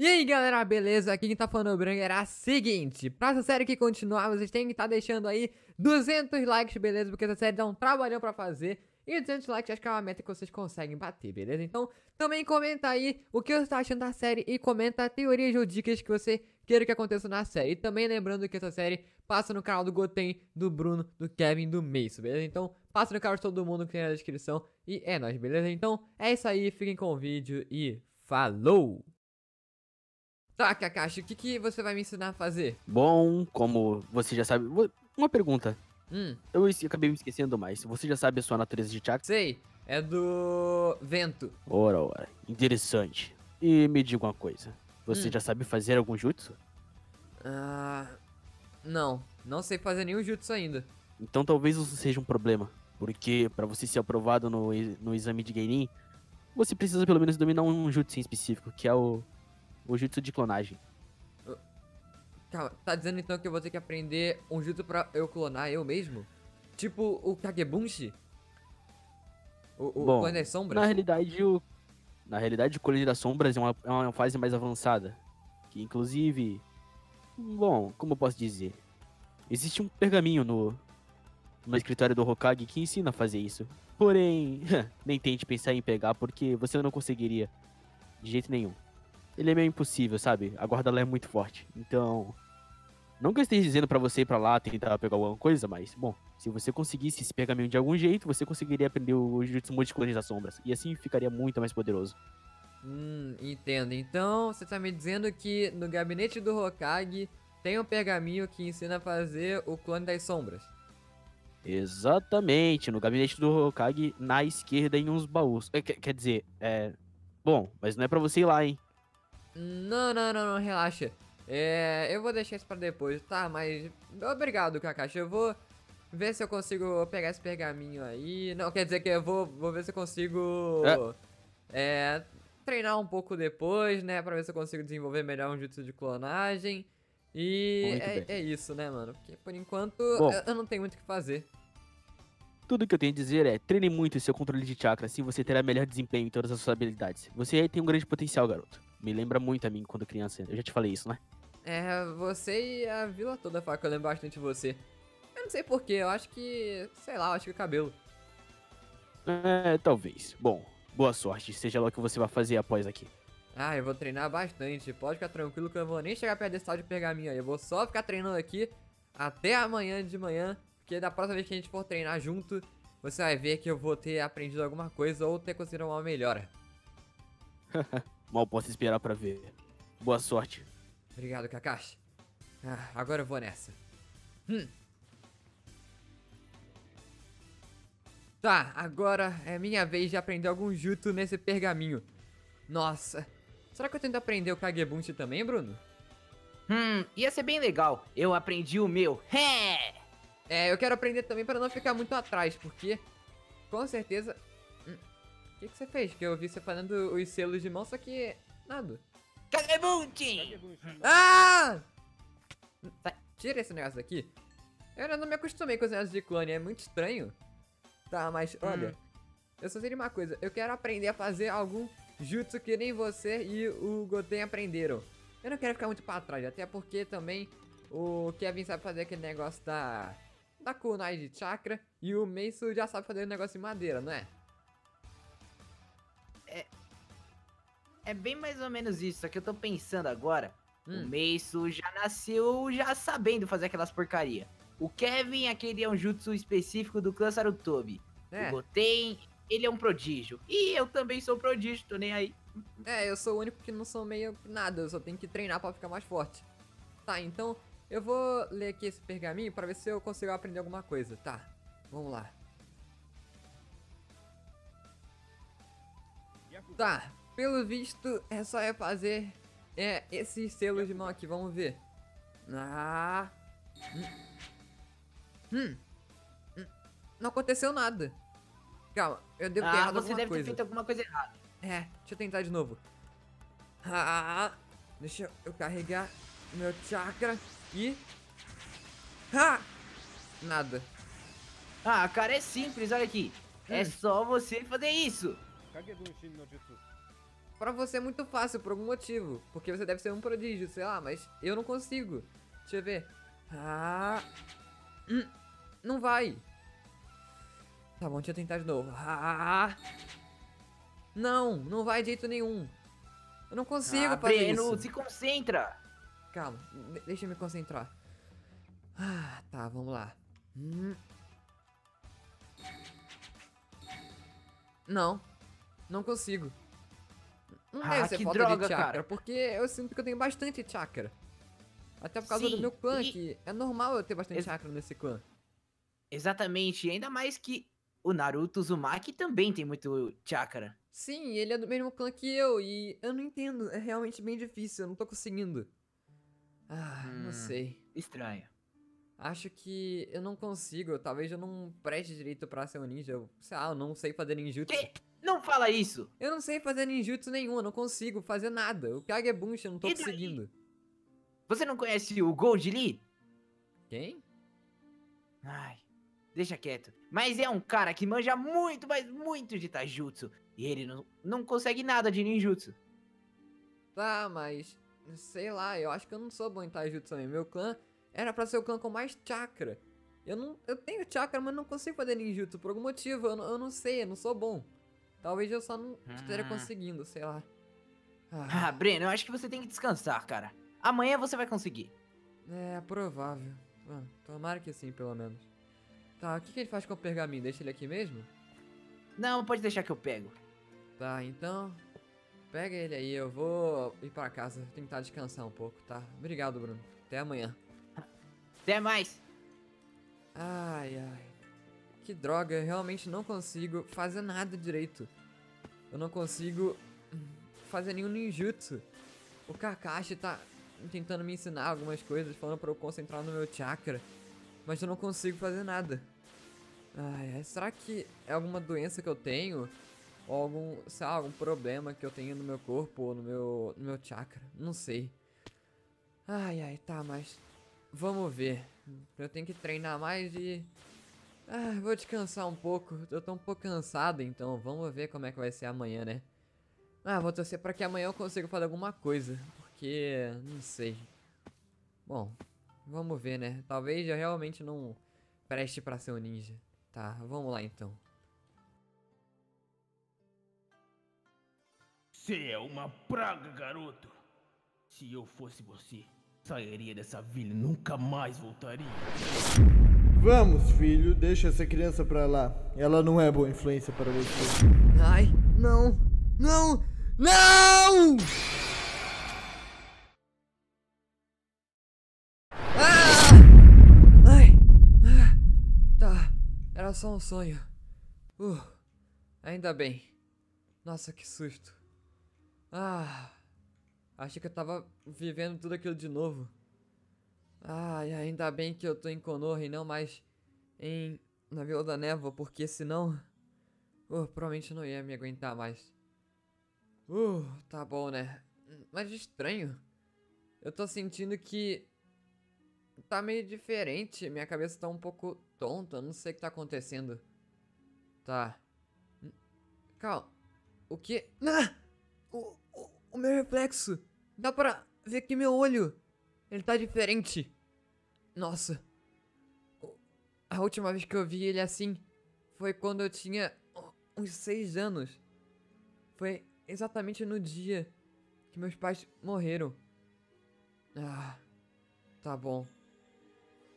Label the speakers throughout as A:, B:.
A: E aí galera, beleza? Aqui quem tá falando o Branco era a seguinte Pra essa série que continuar, vocês têm que estar tá deixando aí 200 likes, beleza? Porque essa série dá um trabalhão pra fazer E 200 likes acho que é uma meta que vocês conseguem bater, beleza? Então também comenta aí o que você tá achando da série E comenta teorias ou dicas que você queira que aconteça na série E também lembrando que essa série passa no canal do Goten, do Bruno, do Kevin, do Mace, beleza? Então passa no canal de todo mundo que tem na descrição E é nóis, beleza? Então é isso aí, fiquem com o vídeo e falou! Tá, Kakashi, o que, que você vai me ensinar a fazer?
B: Bom, como você já sabe. Uma pergunta.
A: Hum.
B: Eu acabei me esquecendo mais. Você já sabe a sua natureza de chakra?
A: Sei, é do vento.
B: Ora, ora. Interessante. E me diga uma coisa. Você hum. já sabe fazer algum jutsu?
A: Ah. Não, não sei fazer nenhum jutsu ainda.
B: Então talvez isso seja um problema. Porque para você ser aprovado no, no exame de Geinin, você precisa pelo menos dominar um jutsu em específico, que é o o jutsu de clonagem.
A: Tá dizendo então que eu vou ter que aprender um jutsu pra eu clonar eu mesmo? Tipo o Kagebunshi?
B: O, o Bom, Clone das Sombras? Na realidade, o... Na realidade, o Clone das Sombras é uma, é uma fase mais avançada. Que inclusive... Bom, como eu posso dizer? Existe um pergaminho no, no escritório do Hokage que ensina a fazer isso. Porém, nem tente pensar em pegar porque você não conseguiria. De jeito nenhum ele é meio impossível, sabe? A guarda lá é muito forte. Então, não que eu esteja dizendo para você ir pra lá tentar pegar alguma coisa, mas, bom, se você conseguisse esse pergaminho de algum jeito, você conseguiria aprender o Jutsu Multiclones das Sombras. E assim ficaria muito mais poderoso.
A: Hum, entendo. Então, você tá me dizendo que no gabinete do Hokage tem um pergaminho que ensina a fazer o clone das sombras.
B: Exatamente, no gabinete do Hokage, na esquerda em uns baús. É, quer, quer dizer, é. Bom, mas não é pra você ir lá, hein?
A: Não, não, não, não, relaxa. É, eu vou deixar isso pra depois, tá? Mas obrigado, Kakashi. Eu vou ver se eu consigo pegar esse pergaminho aí. Não, quer dizer que eu vou, vou ver se eu consigo é. É, treinar um pouco depois, né? Pra ver se eu consigo desenvolver melhor um jutsu de clonagem. E é, é, isso, né, mano? Porque por enquanto Bom, eu, eu não tenho muito o que fazer.
B: Tudo que eu tenho a dizer é, treine muito seu controle de chakra, assim você terá melhor desempenho em todas as suas habilidades. Você tem um grande potencial, garoto. Me lembra muito a mim quando criança. Eu já te falei isso, né?
A: É, você e a vila toda que eu lembro bastante de você. Eu não sei porquê, eu acho que. sei lá, eu acho que é cabelo.
B: É, talvez. Bom, boa sorte, seja lá o que você vai fazer após aqui.
A: Ah, eu vou treinar bastante. Pode ficar tranquilo que eu não vou nem chegar perto desse tal de pergaminho aí. Eu vou só ficar treinando aqui até amanhã de manhã. Porque da próxima vez que a gente for treinar junto, você vai ver que eu vou ter aprendido alguma coisa ou ter conseguido uma melhora.
B: Mal posso esperar para ver. Boa sorte.
A: Obrigado, Kakashi. Ah, agora eu vou nessa. Hum. Tá, agora é minha vez de aprender algum jutsu nesse pergaminho. Nossa, será que eu tento aprender o Kagebunshi também, Bruno?
C: Hum, ia ser bem legal. Eu aprendi o meu.
A: É, eu quero aprender também para não ficar muito atrás, porque com certeza... Hum, o que, que você fez? Que eu vi você falando os selos de mão, só que nada.
C: Kagebunchi!
A: Ah! Tá, tira esse negócio daqui. Eu ainda não me acostumei com os negócios de clone, é muito estranho. Tá, mas olha, hum. eu só sei de uma coisa. Eu quero aprender a fazer algum jutsu que nem você e o Goten aprenderam. Eu não quero ficar muito pra trás, até porque também o Kevin sabe fazer aquele negócio da da kunai de chakra e o Meisu já sabe fazer um negócio de madeira, não? É.
C: É bem mais ou menos isso, só que eu tô pensando agora. Hum. O Meisu já nasceu já sabendo fazer aquelas porcaria. O Kevin, aquele é um jutsu específico do clã Sarutobi. É. O Goten, ele é um prodígio. E eu também sou prodígio, tô nem aí.
A: É, eu sou o único que não sou meio nada, eu só tenho que treinar para ficar mais forte. Tá, então eu vou ler aqui esse pergaminho para ver se eu consigo aprender alguma coisa. Tá, vamos lá. Tá, pelo visto é só eu fazer é, esses selos de mão aqui, vamos ver. Ah. Hum. hum. Não aconteceu nada. Calma, eu devo ter ah,
C: errado você deve coisa. ter feito alguma coisa errada.
A: É, deixa eu tentar de novo. Ah, deixa eu carregar meu chakra. E... Ha! Nada.
C: Ah, cara, é simples, olha aqui. É hum. só você fazer isso.
A: Pra você é muito fácil por algum motivo. Porque você deve ser um prodígio, sei lá, mas eu não consigo. Deixa eu ver. Ah. Hum, não vai. Tá bom, deixa eu tentar de novo. Ah. Não, não vai de jeito nenhum. Eu não consigo ah, fazer Breno,
C: isso. se concentra.
A: Calma, deixa eu me concentrar. Ah, tá, vamos lá. Hum. Não, não consigo. Não ah, deve ser falta droga, de chakra, cara. porque eu sinto que eu tenho bastante chakra. Até por causa Sim, do meu clã, e... que é normal eu ter bastante Ex chakra nesse clã.
C: Exatamente, ainda mais que o Naruto Uzumaki também tem muito chakra.
A: Sim, ele é do mesmo clã que eu, e eu não entendo, é realmente bem difícil, eu não tô conseguindo. Ah, hum, não sei.
C: Estranho.
A: Acho que eu não consigo, talvez eu não preste direito pra ser um ninja, eu, sei lá, eu não sei fazer ninjutsu.
C: Que? Não fala isso!
A: Eu não sei fazer ninjutsu nenhum, eu não consigo fazer nada. O Kagebunsha eu não tô e conseguindo. Daí?
C: Você não conhece o Gold Lee?
A: Quem?
C: Ai, deixa quieto. Mas é um cara que manja muito, mas muito de taijutsu. E ele não, não consegue nada de ninjutsu.
A: Tá, mas... Sei lá, eu acho que eu não sou bom em taijutsu também. Meu clã era pra ser o clã com mais chakra. Eu não, eu tenho chakra, mas não consigo fazer ninjutsu por algum motivo. Eu, eu não sei, eu não sou bom. Talvez eu só não esteja hum. conseguindo, sei lá.
C: Ah. ah, Breno, eu acho que você tem que descansar, cara. Amanhã você vai conseguir.
A: É, provável. Ah, tomara que sim, pelo menos. Tá, o que, que ele faz com o pergaminho? Deixa ele aqui mesmo?
C: Não, pode deixar que eu pego.
A: Tá, então... Pega ele aí, eu vou ir pra casa. Tentar descansar um pouco, tá? Obrigado, Bruno. Até amanhã.
C: Até mais.
A: Ai, ai. Que droga, eu realmente não consigo fazer nada direito. Eu não consigo fazer nenhum ninjutsu. O Kakashi tá tentando me ensinar algumas coisas, falando pra eu concentrar no meu chakra. Mas eu não consigo fazer nada. Ai, será que é alguma doença que eu tenho? Ou algum, sei lá, algum problema que eu tenho no meu corpo ou no meu, no meu chakra? Não sei. Ai, ai, tá, mas vamos ver. Eu tenho que treinar mais e... Ah, vou descansar um pouco. Eu tô um pouco cansado, então vamos ver como é que vai ser amanhã, né? Ah, vou torcer pra que amanhã eu consiga fazer alguma coisa. Porque, não sei. Bom, vamos ver, né? Talvez eu realmente não preste pra ser um ninja. Tá, vamos lá então.
D: Você é uma praga, garoto. Se eu fosse você, sairia dessa vila e nunca mais voltaria.
E: Vamos, filho, deixa essa criança pra lá. Ela não é boa influência para você.
A: Ai, não, não, não! Ah! Ai, ah, tá, era só um sonho. Uh, ainda bem. Nossa, que susto. Ah, achei que eu tava vivendo tudo aquilo de novo. Ai, ainda bem que eu tô em Konoha e não mais em na Vila da Névoa, porque senão uh, provavelmente não ia me aguentar mais. Uh, tá bom, né? Mas estranho. Eu tô sentindo que tá meio diferente. Minha cabeça tá um pouco tonta. Não sei o que tá acontecendo. Tá. Calma. O que? Ah! O, o, o meu reflexo. Dá pra ver aqui meu olho. Ele tá diferente. Nossa. A última vez que eu vi ele assim foi quando eu tinha uns seis anos. Foi exatamente no dia que meus pais morreram. Ah, tá bom.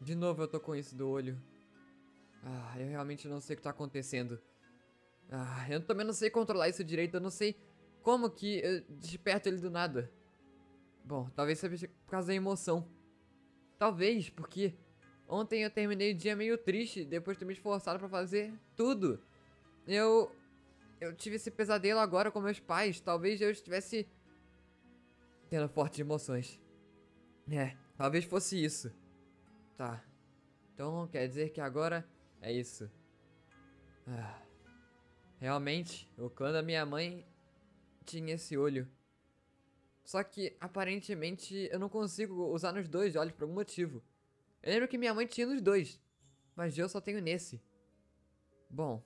A: De novo eu tô com isso do olho. Ah, eu realmente não sei o que tá acontecendo. Ah, eu também não sei controlar isso direito. Eu não sei como que eu desperto ele do nada. Bom, talvez seja por causa da emoção. Talvez, porque ontem eu terminei o dia meio triste, depois de ter me esforçado para fazer tudo. Eu. Eu tive esse pesadelo agora com meus pais. Talvez eu estivesse. tendo fortes emoções. É, talvez fosse isso. Tá. Então quer dizer que agora é isso. Ah. Realmente, o clã da minha mãe tinha esse olho. Só que, aparentemente, eu não consigo usar nos dois olhos por algum motivo. Eu lembro que minha mãe tinha nos dois, mas eu só tenho nesse. Bom,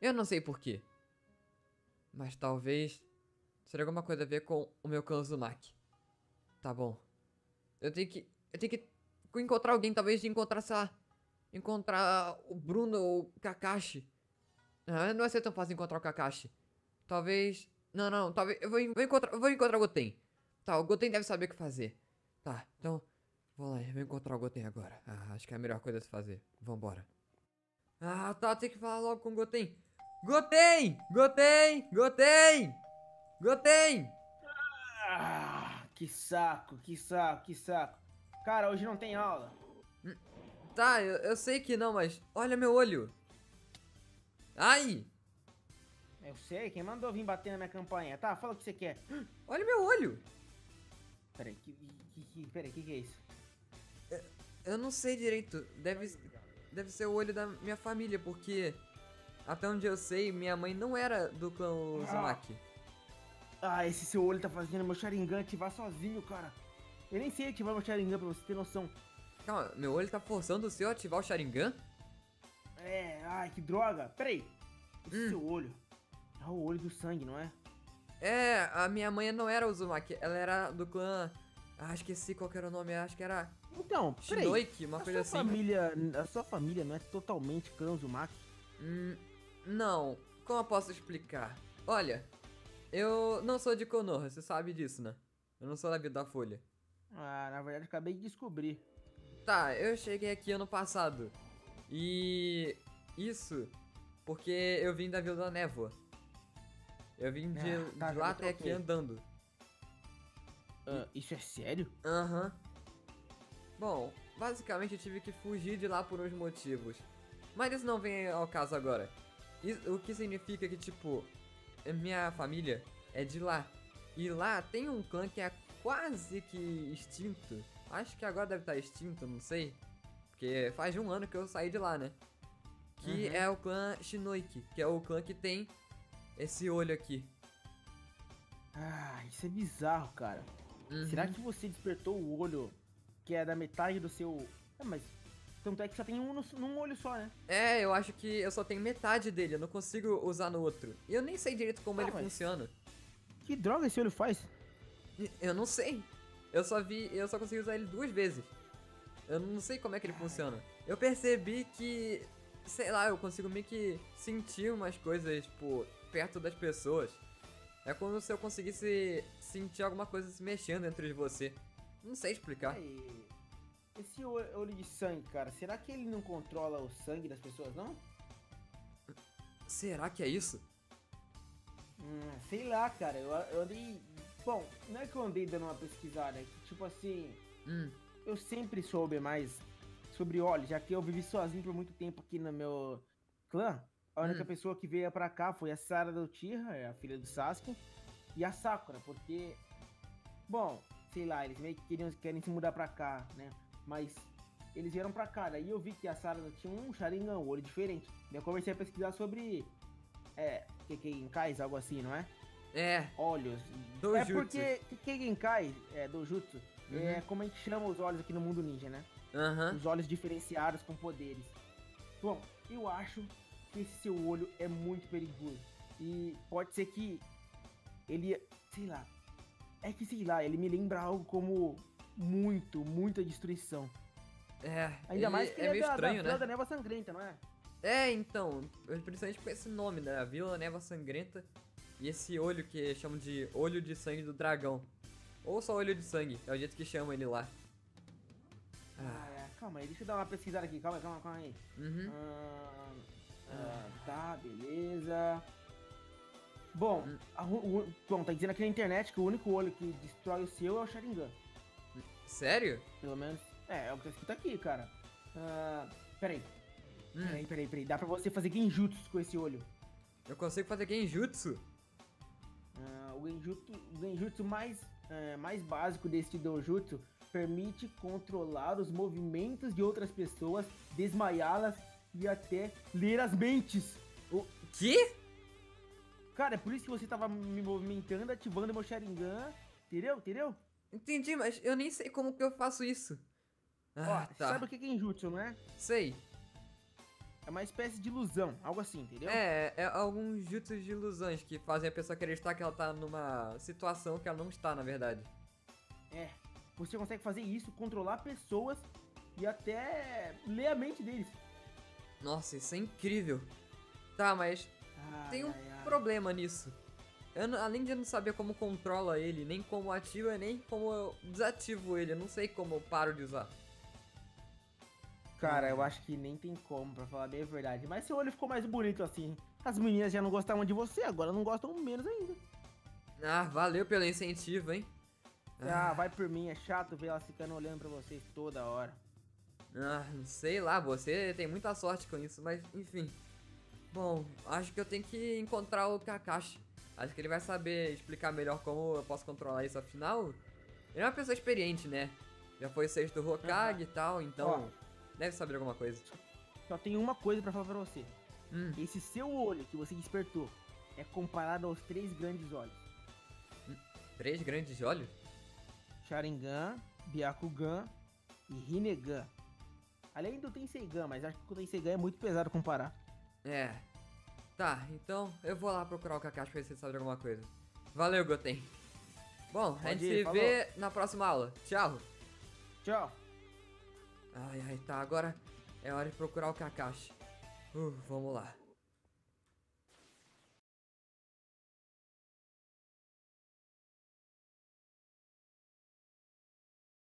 A: eu não sei porquê. Mas talvez Seria alguma coisa a ver com o meu clã Uzumaki. Tá bom. Eu tenho que. Eu tenho que encontrar alguém, talvez de encontrar, sei lá. Encontrar o Bruno ou o Kakashi. Não, não vai ser tão fácil encontrar o Kakashi. Talvez. Não, não, talvez. Eu vou, vou encontrar. vou encontrar o Goten. Tá, o Goten deve saber o que fazer. Tá, então. Vou lá, eu vou encontrar o Goten agora. Ah, acho que é a melhor coisa a se fazer. Vambora. Ah, tá, tem que falar logo com o Goten. Goten! Goten! Goten! Goten!
C: Ah, que saco, que saco, que saco. Cara, hoje não tem aula. Hum,
A: tá, eu, eu sei que não, mas olha meu olho. Ai!
C: Eu sei, quem mandou vir bater na minha campanha? Tá, fala o que você quer.
A: Olha meu olho!
C: Peraí, que, que, que, peraí, que que é isso?
A: Eu, eu não sei direito. Deve, deve ser o olho da minha família, porque até onde eu sei, minha mãe não era do clã Uzumaki.
C: Ah. ah, esse seu olho tá fazendo meu Sharingan ativar sozinho, cara. Eu nem sei ativar meu Sharingan pra você ter noção.
A: Calma, meu olho tá forçando o seu a ativar o Sharingan?
C: É, ai, que droga. Peraí. Esse hum. seu olho. É o olho do sangue, não é?
A: É, a minha mãe não era Uzumaki, ela era do clã. Ah, esqueci qual era o nome, acho que era.
C: Então,
A: Shinoiki, uma coisa assim.
C: Família, a sua família não é totalmente clã Uzumaki?
A: Hum, não. Como eu posso explicar? Olha, eu não sou de Konoha, você sabe disso, né? Eu não sou da vida da Folha.
C: Ah, na verdade acabei de descobrir.
A: Tá, eu cheguei aqui ano passado. E isso porque eu vim da Vila da Névoa. Eu vim de, ah, tá, de lá até aqui andando.
C: Uh, isso é sério?
A: Aham. Uhum. Bom, basicamente eu tive que fugir de lá por uns motivos. Mas isso não vem ao caso agora. Isso, o que significa que, tipo, minha família é de lá. E lá tem um clã que é quase que extinto. Acho que agora deve estar extinto, não sei. Porque faz um ano que eu saí de lá, né? Que uhum. é o clã Shinoiki, que é o clã que tem esse olho aqui.
C: Ah, isso é bizarro, cara. Uhum. Será que você despertou o olho que é da metade do seu. É, mas. Tanto é que só tem um no, num olho só, né?
A: É, eu acho que eu só tenho metade dele, eu não consigo usar no outro. E eu nem sei direito como ah, ele funciona.
C: Que droga esse olho faz?
A: Eu não sei. Eu só vi, eu só consigo usar ele duas vezes. Eu não sei como é que ele funciona. Eu percebi que, sei lá, eu consigo meio que sentir umas coisas, tipo, perto das pessoas. É como se eu conseguisse sentir alguma coisa se mexendo dentro de você. Não sei explicar.
C: Aí, esse olho de sangue, cara, será que ele não controla o sangue das pessoas, não?
A: Será que é isso?
C: Hum, sei lá, cara. Eu, eu andei. Bom, não é que eu andei dando uma pesquisada, é que tipo assim.
A: Hum.
C: Eu sempre soube mais sobre óleo, já que eu vivi sozinho por muito tempo aqui no meu clã. A única hum. pessoa que veio pra cá foi a Sarah do Uchiha, é a filha do Sasuke, e a Sakura, porque, bom, sei lá, eles meio que queriam, querem se mudar pra cá, né? Mas eles vieram pra cá, daí eu vi que a Sarah tinha um Sharingan, um olho diferente. Daí eu comecei a pesquisar sobre, é, Kekenkais, algo assim, não é?
A: É.
C: Olhos.
A: Dojutsu.
C: É porque Kekenkai, é, Dojutsu, uhum. é como a gente chama os olhos aqui no mundo ninja, né?
A: Uhum.
C: Os olhos diferenciados com poderes. Bom, eu acho que esse seu olho é muito perigoso. E pode ser que ele, sei lá, é que sei lá, ele me lembra algo como muito, muita destruição.
A: É,
C: ainda mais que
A: é, é meio
C: da,
A: estranho,
C: da
A: né?
C: da Neva Sangrenta, não é?
A: É, então, principalmente com esse nome, né? A Vila Neva Sangrenta e esse olho que chamam de Olho de Sangue do Dragão. Ou só Olho de Sangue, é o jeito que chamam ele lá.
C: Ah, é. calma aí, deixa eu dar uma pesquisada aqui, calma aí, calma, calma aí.
A: Uhum.
C: Ah, ah, tá, beleza. Bom, a, o, bom, tá dizendo aqui na internet que o único olho que destrói o seu é o Sharingan.
A: Sério?
C: Pelo menos. É, é o que tá escrito aqui, cara. Uh, peraí. Hum. Peraí, peraí, peraí. Dá pra você fazer genjutsu com esse olho.
A: Eu consigo fazer genjutsu?
C: Uh, o genjutsu, o genjutsu mais, uh, mais básico deste dojutsu permite controlar os movimentos de outras pessoas, desmaiá-las e até ler as mentes.
A: O quê?
C: Cara, é por isso que você tava me movimentando, ativando meu Sharingan. Entendeu? Entendeu?
A: Entendi, mas eu nem sei como que eu faço isso.
C: Ah, Ó, tá. sabe o que é Genjutsu, não é?
A: Sei.
C: É uma espécie de ilusão, algo assim, entendeu?
A: É, é alguns jutsus de ilusões que fazem a pessoa acreditar que ela tá numa situação que ela não está, na verdade.
C: É, você consegue fazer isso, controlar pessoas e até ler a mente deles.
A: Nossa, isso é incrível. Tá, mas tem um ai, ai. problema nisso. Eu, além de eu não saber como controla ele, nem como ativa, nem como eu desativo ele, eu não sei como eu paro de usar.
C: Cara, eu acho que nem tem como, pra falar bem a verdade. Mas seu olho ficou mais bonito assim. As meninas já não gostavam de você, agora não gostam menos ainda.
A: Ah, valeu pelo incentivo, hein?
C: Ah, ah, vai por mim, é chato ver elas ficando olhando pra vocês toda hora.
A: Ah, sei lá, você tem muita sorte com isso, mas enfim. Bom, acho que eu tenho que encontrar o Kakashi. Acho que ele vai saber explicar melhor como eu posso controlar isso, afinal. Ele é uma pessoa experiente, né? Já foi sexto Hokage uhum. e tal, então Ó, deve saber alguma coisa.
C: Só tenho uma coisa para falar pra você. Hum. Esse seu olho que você despertou é comparado aos três grandes olhos.
A: Três grandes olhos?
C: Sharingan, Byakugan e Rinnegan. Além do Tenseigan, mas acho que o Tenseigan é muito pesado comparar.
A: É. Tá, então eu vou lá procurar o Kakashi pra ver se ele sabe de alguma coisa. Valeu, Goten. Bom, Pode a gente ir, se falou. vê na próxima aula. Tchau.
C: Tchau.
A: Ai, ai, tá. Agora é hora de procurar o Kakashi. Uh, vamos lá.